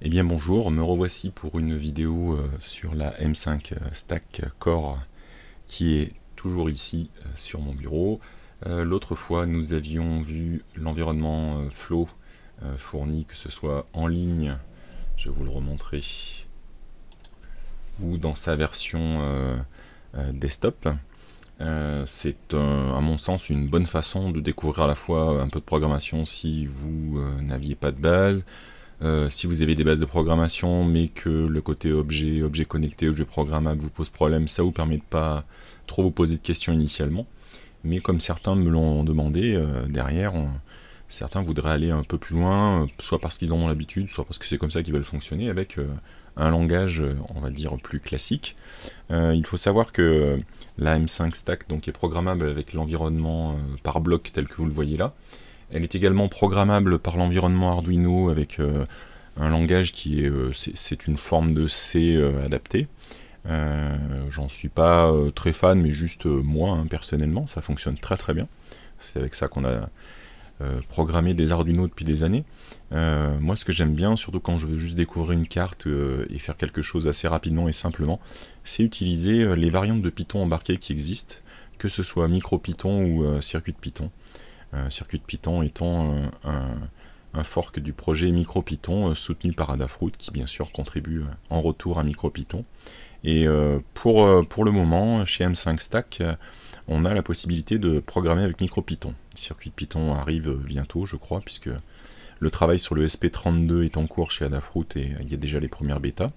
Eh bien bonjour, me revoici pour une vidéo euh, sur la M5 Stack Core qui est toujours ici euh, sur mon bureau. Euh, l'autre fois nous avions vu l'environnement Flow fourni que ce soit en ligne, je vais vous le remontrer, ou dans sa version desktop. C'est à mon sens une bonne façon de découvrir à la fois un peu de programmation si vous n'aviez pas de base, euh, si vous avez des bases de programmation, mais que le côté objet, objet connecté, objet programmable vous pose problème, ça vous permet de pas trop vous poser de questions initialement. Mais comme certains me l'ont demandé, euh, derrière, certains voudraient aller un peu plus loin, euh, soit parce qu'ils en ont l'habitude, soit parce que c'est comme ça qu'ils veulent fonctionner, avec un langage, on va dire, plus classique. il faut savoir que la M5 Stack donc, est programmable avec l'environnement par bloc tel que vous le voyez là. Elle est également programmable par l'environnement Arduino avec euh, un langage qui est, euh, c'est une forme de C euh, adapté. J'en suis pas très fan, mais juste moi hein, personnellement, ça fonctionne très très bien. C'est avec ça qu'on a programmé des Arduino depuis des années. moi, ce que j'aime bien, surtout quand je veux juste découvrir une carte et faire quelque chose assez rapidement et simplement, c'est utiliser les variantes de Python embarquées qui existent, que ce soit MicroPython ou circuit Python circuit Python étant un, fork du projet MicroPython euh, soutenu par Adafruit qui bien sûr contribue euh, en retour à MicroPython. Et euh, pour, pour le moment, chez M5 Stack, on a la possibilité de programmer avec MicroPython. Circuit Python arrive bientôt, je crois, puisque le travail sur le SP32 est en cours chez Adafruit et il y a déjà les premières bêtas.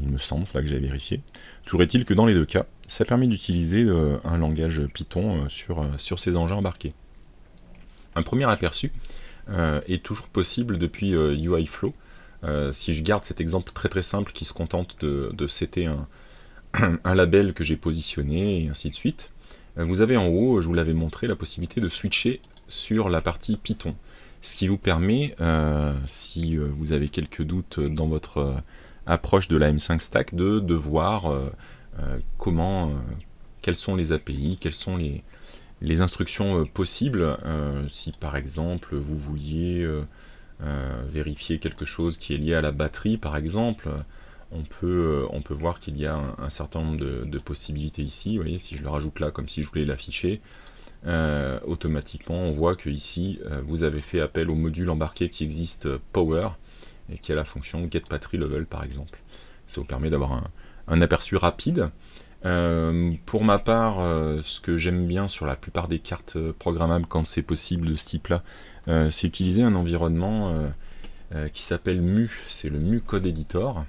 il me semble, là que j'ai vérifié. Toujours est-il que dans les deux cas, ça permet d'utiliser un langage Python sur, sur ces engins embarqués. Un premier aperçu euh, est toujours possible depuis UIFlow. Euh, euh, si je garde cet exemple très très simple qui se contente de, de un, un, label que j'ai positionné et ainsi de suite, vous avez en haut, je vous l'avais montré, la possibilité de switcher sur la partie Python. Ce qui vous permet, si vous avez quelques doutes dans votre approche de la M5 Stack, de, voir comment, quelles sont les API, quels sont les, instructions euh, possibles, euh, si par exemple vous vouliez euh, vérifier quelque chose qui est lié à la batterie par exemple, on peut, on peut voir qu'il y a un, certain nombre de, possibilités ici. Vous voyez, si je le rajoute là comme si je voulais l'afficher, automatiquement on voit que ici vous avez fait appel au module embarqué qui existe Power et qui a la fonction Get Battery Level par exemple. Ça vous permet d'avoir un, aperçu rapide. Euh, pour ma part, euh, ce que j'aime bien sur la plupart des cartes euh, programmables quand c'est possible de ce type-là, c'est utiliser un environnement qui s'appelle MU, c'est le MU Code Editor.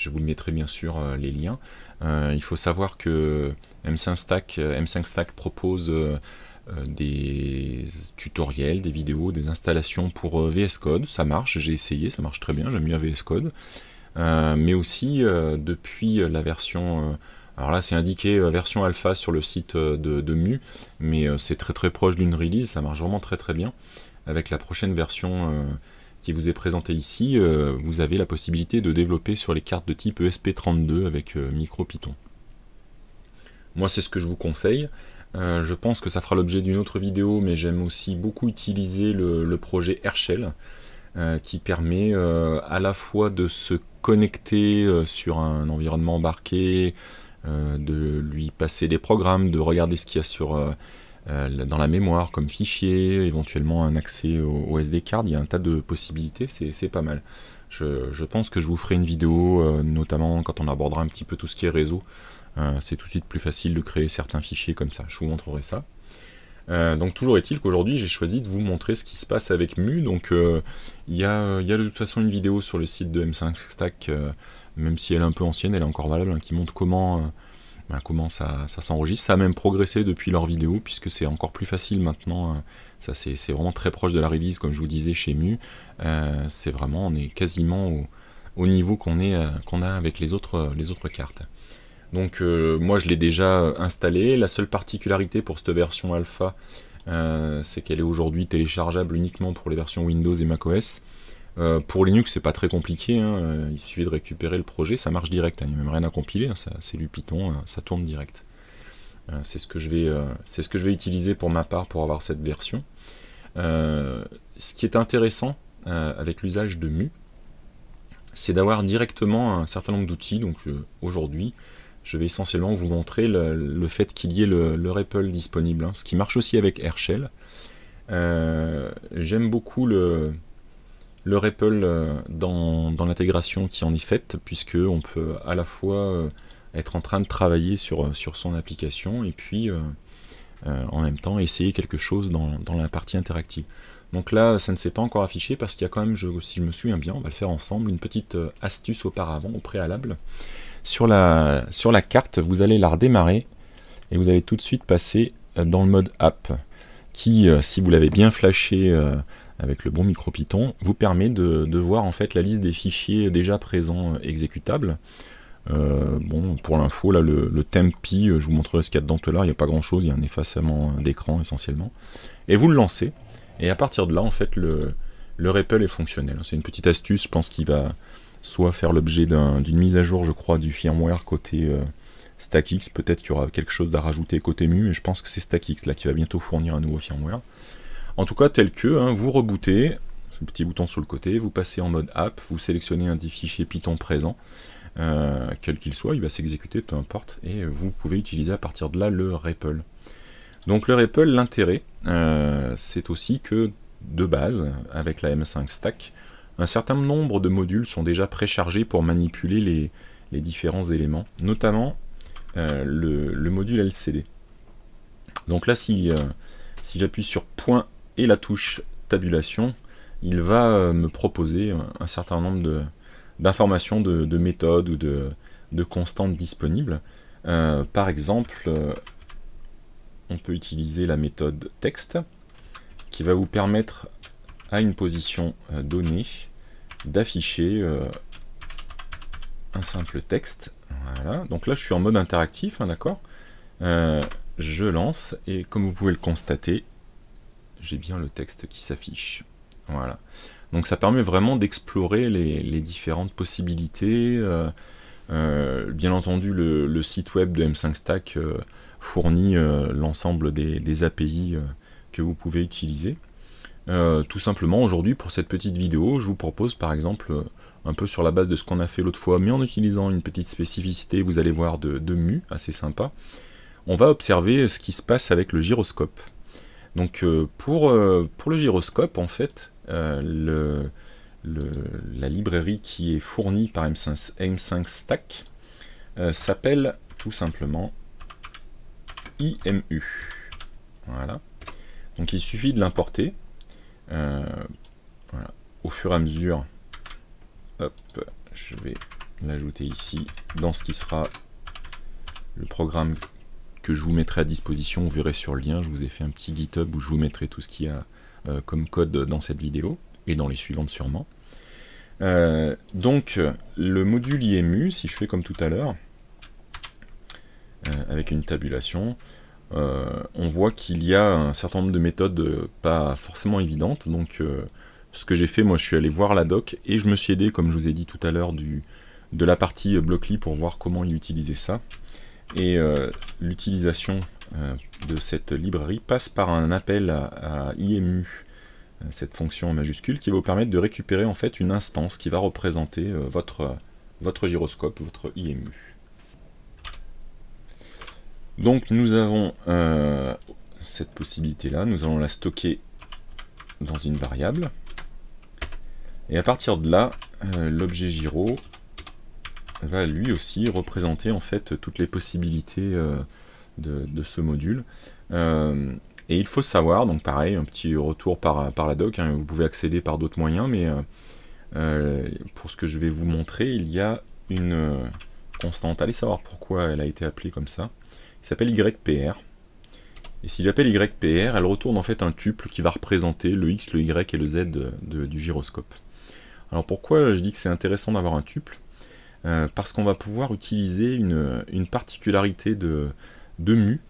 Je vous mettrai bien sûr les liens. il faut savoir que M5 Stack, M5 Stack propose des tutoriels, des vidéos, des installations pour VS Code. Ça marche, j'ai essayé, ça marche très bien, j'aime bien VS Code. mais aussi depuis la version alors là, c'est indiqué euh, version alpha sur le site euh, de, Mu, mais euh, c'est très très proche d'une release, ça marche vraiment très très bien. Avec la prochaine version qui vous est présentée ici, vous avez la possibilité de développer sur les cartes de type ESP32 avec MicroPython. Moi, c'est ce que je vous conseille. je pense que ça fera l'objet d'une autre vidéo, mais j'aime aussi beaucoup utiliser le, le projet Airshell, qui permet à la fois de se connecter sur un environnement embarqué, euh, de lui passer des programmes, de regarder ce qu'il y a sur, euh, euh, dans la mémoire comme fichier, éventuellement un accès au, SD card, il y a un tas de possibilités, c'est pas mal. Je, pense que je vous ferai une vidéo, notamment quand on abordera un petit peu tout ce qui est réseau. c'est tout de suite plus facile de créer certains fichiers comme ça, je vous montrerai ça. donc toujours est-il qu'aujourd'hui j'ai choisi de vous montrer ce qui se passe avec Mu. Donc il y, a, de toute façon une vidéo sur le site de M5 Stack même si elle est un peu ancienne, elle est encore valable, hein, qui montre comment, euh, ben, comment ça, s'enregistre. Ça a même progressé depuis leur vidéo, puisque c'est encore plus facile maintenant. Hein. ça c'est vraiment très proche de la release, comme je vous disais chez Mu. Euh, c'est vraiment, on est quasiment au, niveau qu'on euh, qu'on a avec les autres, cartes. Donc moi je l'ai déjà installé. La seule particularité pour cette version alpha, c'est qu'elle est aujourd'hui téléchargeable uniquement pour les versions Windows et macOS. Euh, pour Linux, c'est pas très compliqué, hein. euh, il suffit de récupérer le projet, ça marche direct, hein. il n'y a même rien à compiler, hein. c'est du Python, euh, ça tourne direct. c'est ce, que je vais, ce que je vais utiliser pour ma part pour avoir cette version. ce qui est intéressant avec l'usage de Mu, c'est d'avoir directement un certain nombre d'outils. Donc aujourd'hui, je vais essentiellement vous montrer le, fait qu'il y ait le, le REPL disponible, ce qui marche aussi avec AirShell. J'aime beaucoup le, le REPL euh, dans, l'intégration qui en est faite, puisque on peut à la fois euh, être en train de travailler sur, sur son application et puis en même temps essayer quelque chose dans, dans, la partie interactive. Donc là, ça ne s'est pas encore affiché parce qu'il y a quand même, je, si je me souviens bien, on va le faire ensemble, une petite astuce auparavant, au préalable. Sur la, sur la carte, vous allez la redémarrer et vous allez tout de suite passer dans le mode app qui, euh, si vous l'avez bien flashé euh, avec le bon micro Python, vous permet de, voir en fait la liste des fichiers déjà présents euh, exécutables. bon, pour l'info, le, tempi, je vous montrerai ce qu'il y a dedans tout à il n'y a pas grand chose, il y a un effacement d'écran essentiellement. Et vous le lancez, et à partir de là, en fait, le, le REPL est fonctionnel. C'est une petite astuce, je pense qu'il va soit faire l'objet d'une mise à jour, je crois, du firmware côté StackX, peut-être qu'il y aura quelque chose à rajouter côté mu, mais je pense que c'est StackX là qui va bientôt fournir un nouveau firmware. En tout cas, tel que, hein, vous rebootez, ce petit bouton sur le côté, vous passez en mode app, vous sélectionnez un des fichiers Python présent, euh, quel qu'il soit, il va s'exécuter, peu importe, et vous pouvez utiliser à partir de là le REPL. Donc le REPL, l'intérêt, euh, c'est aussi que de base, avec la M5 Stack, un certain nombre de modules sont déjà préchargés pour manipuler les, différents éléments, notamment euh, le, module LCD. Donc là, si, si j'appuie sur point et la touche tabulation, il va euh, me proposer un, certain nombre d'informations, de, méthodes ou de, constantes disponibles. par exemple, on peut utiliser la méthode texte qui va vous permettre à une position donnée d'afficher un simple texte. Voilà, donc là je suis en mode interactif, hein, d'accord. Euh, Je lance, et comme vous pouvez le constater, j'ai bien le texte qui s'affiche. Voilà. Donc ça permet vraiment d'explorer les, différentes possibilités. Euh, euh, bien entendu, le, site web de M5 Stack fournit l'ensemble des, API que vous pouvez utiliser. tout simplement, aujourd'hui, pour cette petite vidéo, je vous propose par exemple un peu sur la base de ce qu'on a fait l'autre fois, mais en utilisant une petite spécificité, vous allez voir, de, mu, assez sympa, on va observer ce qui se passe avec le gyroscope. Donc euh, pour, euh, pour le gyroscope, en fait, euh, la librairie qui est fournie par M5, M5 Stack s'appelle tout simplement IMU. Voilà. Donc il suffit de l'importer. Au fur et à mesure je vais l'ajouter ici dans ce qui sera le programme je vous mettrai à disposition. Vous verrez sur le lien, je vous ai fait un petit GitHub où je vous mettrai tout ce qu'il y a euh, comme code dans cette vidéo et dans les suivantes sûrement. Euh, donc le module IMU, si je fais comme tout à l'heure, euh, avec une tabulation, on voit qu'il y a un certain nombre de méthodes pas forcément évidentes. Donc ce que j'ai fait, moi je suis allé voir la doc et je me suis aidé, comme je vous ai dit tout à l'heure, de la partie Blockly pour voir comment il utilisait ça. Et euh, l'utilisation euh, de cette librairie passe par un appel à, IMU, euh, cette fonction en majuscule, qui va vous permettre de récupérer en fait une instance qui va représenter votre, votre gyroscope, votre IMU. Donc nous avons cette possibilité-là, nous allons la stocker dans une variable. Et à partir de là, l'objet gyro va lui aussi représenter en fait toutes les possibilités euh, de, ce module. Euh, et il faut savoir, donc pareil, un petit retour par, par la doc, hein, vous pouvez accéder par d'autres moyens, mais pour ce que je vais vous montrer, il y a une constante. Allez savoir pourquoi elle a été appelée comme ça. Il s'appelle YPR. Et si j'appelle YPR, elle retourne en fait un tuple qui va représenter le X, le Y et le Z du gyroscope. Alors pourquoi je dis que c'est intéressant d'avoir un tuple? Euh, Parce qu'on va pouvoir utiliser une, particularité de, mu,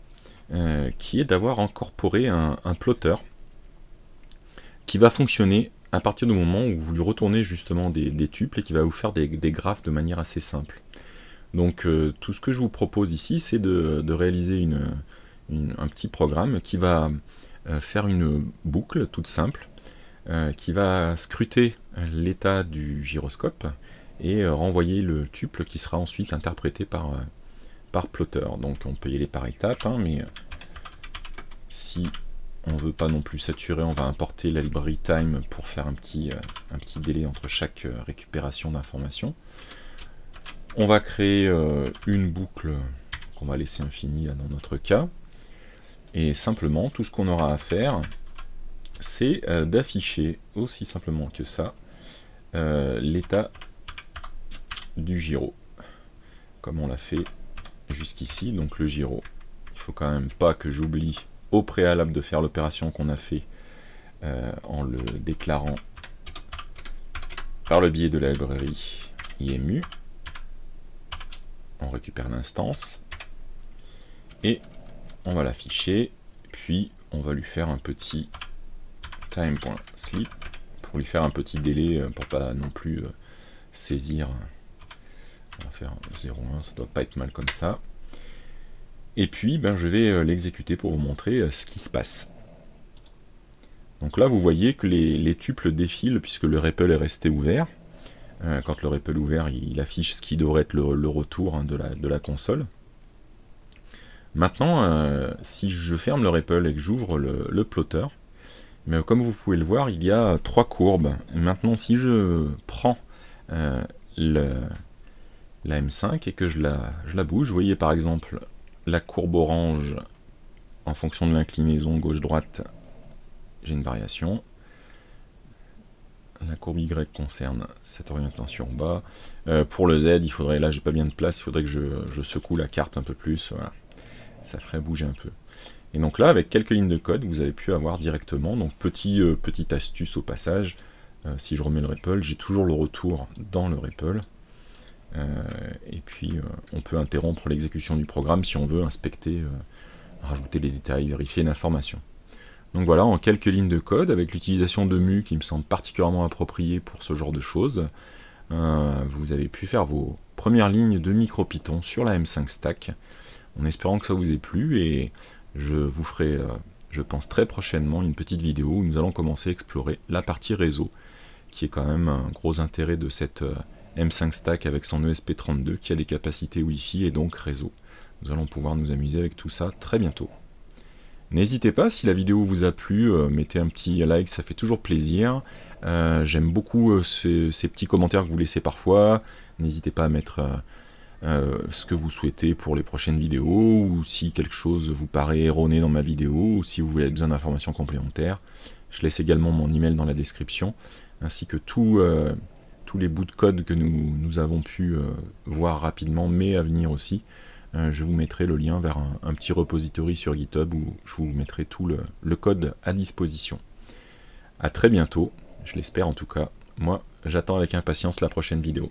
euh, qui est d'avoir incorporé un, plotter qui va fonctionner à partir du moment où vous lui retournez justement des, tuples et qui va vous faire des, graphes de manière assez simple. Donc tout ce que je vous propose ici, c'est de, réaliser un petit programme qui va faire une boucle toute simple, qui va scruter l'état du gyroscope et renvoyer le tuple qui sera ensuite interprété par, par plotter. Donc on peut y aller par étapes, hein, mais si on veut pas non plus saturer, on va importer la librairie time pour faire un petit, euh, un petit délai entre chaque euh, récupération d'informations. On va créer euh, une boucle qu'on va laisser infinie dans notre cas. Et simplement, tout ce qu'on aura à faire, c'est d'afficher aussi simplement que ça l'état du gyro, comme on l'a fait jusqu'ici. Donc le gyro, il faut quand même pas que j'oublie au préalable de faire l'opération qu'on a fait euh, en le déclarant par le biais de la librairie IMU. On récupère l'instance et on va l'afficher, puis on va lui faire un petit time.sleep pour lui faire un petit délai euh, pour pas non plus euh, saisir. On va faire 0,1, ça doit pas être mal comme ça. Et puis, ben, je vais euh, l'exécuter pour vous montrer euh, ce qui se passe. Donc là, vous voyez que les, tuples défilent puisque le REPL est resté ouvert. Euh, quand le REPL est ouvert, il, affiche ce qui devrait être le, retour hein, de, la, console. Maintenant, si je ferme le REPL et que j'ouvre le, plotter, mais comme vous pouvez le voir, il y a trois courbes. maintenant, si je prends la M5 et que je la, bouge, vous voyez par exemple la courbe orange, en fonction de l'inclinaison gauche-droite, j'ai une variation. La courbe Y concerne cette orientation en bas. Euh, pour le Z, il faudrait, là j'ai pas bien de place, il faudrait que je, secoue la carte un peu plus, voilà. Ça ferait bouger un peu. Et donc là, avec quelques lignes de code, vous avez pu avoir directement, donc euh, petite astuce au passage, euh, si je remets le REPL, j'ai toujours le retour dans le REPL. Euh, et puis euh, on peut interrompre l'exécution du programme si on veut inspecter, euh, rajouter des détails, vérifier une information. Donc voilà, en quelques lignes de code, avec l'utilisation de mu qui me semble particulièrement appropriée pour ce genre de choses, vous avez pu faire vos premières lignes de MicroPython sur la M5 Stack, en espérant que ça vous ait plu, et je vous ferai, je pense très prochainement, une petite vidéo où nous allons commencer à explorer la partie réseau, qui est quand même un gros intérêt de cette M5 Stack avec son ESP32 qui a des capacités Wi-Fi et donc réseau. Nous allons pouvoir nous amuser avec tout ça très bientôt. N'hésitez pas, si la vidéo vous a plu, euh, mettez un petit like, ça fait toujours plaisir. Euh, j'aime beaucoup euh, ces, petits commentaires que vous laissez parfois. N'hésitez pas à mettre ce que vous souhaitez pour les prochaines vidéos, ou si quelque chose vous paraît erroné dans ma vidéo, ou si vous avez besoin d'informations complémentaires. Je laisse également mon email dans la description, ainsi que tout tous les bouts de code que nous, avons pu euh, voir rapidement, mais à venir aussi. Euh, je vous mettrai le lien vers un, petit repository sur GitHub où je vous mettrai tout le, le code à disposition. A très bientôt, je l'espère en tout cas. Moi, j'attends avec impatience la prochaine vidéo.